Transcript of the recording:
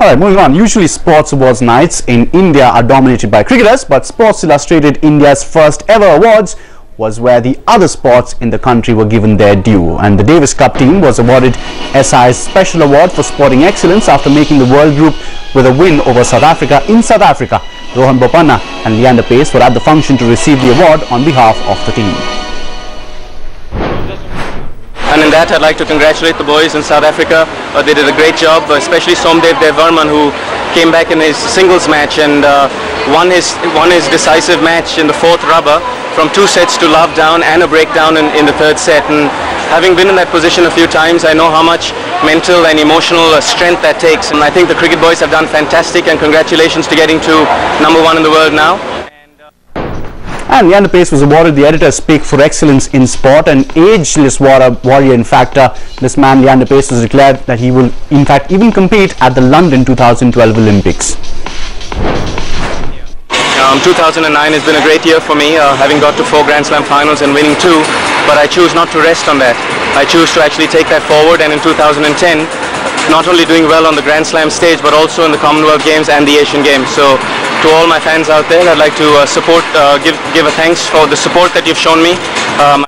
All right, moving on. Usually sports awards nights in India are dominated by cricketers, but Sports Illustrated India's first ever awards was where the other sports in the country were given their due. And the Davis Cup team was awarded SI's Special Award for Sporting Excellence after making the World Group with a win over South Africa in South Africa. Rohan Bopanna and Leander Paes were at the function to receive the award on behalf of the team. In that, I'd like to congratulate the boys in South Africa. Uh, they did a great job, especially Somdev Devvarman, who came back in his singles match and uh, won his won his decisive match in the fourth rubber from two sets to love down and a breakdown in, in the third set. And having been in that position a few times, I know how much mental and emotional uh, strength that takes. And I think the cricket boys have done fantastic. And congratulations to getting to number one in the world now. And Leander Paes was awarded the editor's pick for excellence in sport, an ageless warrior. In fact, uh, this man Leander Paes has declared that he will, in fact, even compete at the London 2012 Olympics. Um, 2009 has been a great year for me, uh, having got to four Grand Slam finals and winning two, but I choose not to rest on that. I choose to actually take that forward and in 2010 not only doing well on the Grand Slam stage but also in the Commonwealth Games and the Asian Games. So to all my fans out there, I'd like to uh, support, uh, give, give a thanks for the support that you've shown me. Um,